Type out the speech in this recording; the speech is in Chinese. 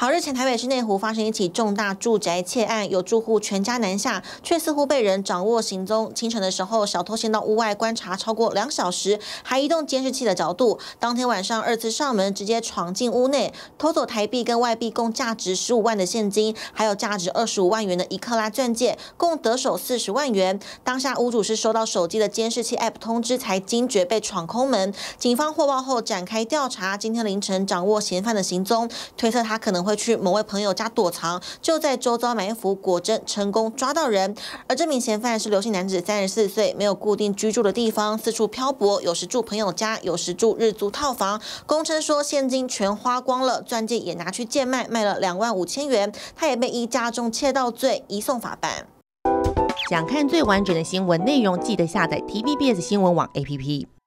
好，日前台北市内湖发生一起重大住宅窃案，有住户全家南下，却似乎被人掌握行踪。清晨的时候，小偷先到屋外观察超过两小时，还移动监视器的角度。当天晚上二次上门，直接闯进屋内，偷走台币跟外币共价值十五万的现金，还有价值二十五万元的一克拉钻戒，共得手四十万元。当下屋主是收到手机的监视器 App 通知，才惊觉被闯空门。警方获报后展开调查，今天凌晨掌握嫌犯的行踪，推测他可能会去某位朋友家躲藏，就在周遭埋伏，果真成功抓到人。而这名嫌犯是刘姓男子，三十四岁，没有固定居住的地方，四处漂泊，有时住朋友家，有时住日租套房。供称说现金全花光了，钻戒也拿去贱卖，卖了两万五千元。他也被依加重窃盗罪移送法办。想看最完整的新闻内容，记得下载 TVBS 新闻网 APP。